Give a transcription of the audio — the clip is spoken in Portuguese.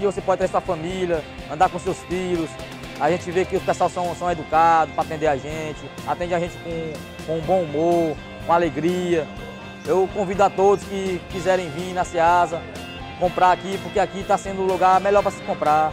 aqui você pode trazer sua família, andar com seus filhos. A gente vê que os pessoal são, são educados para atender a gente, atende a gente com, com um bom humor, com alegria. Eu convido a todos que quiserem vir na Ceasa, comprar aqui, porque aqui está sendo o lugar melhor para se comprar.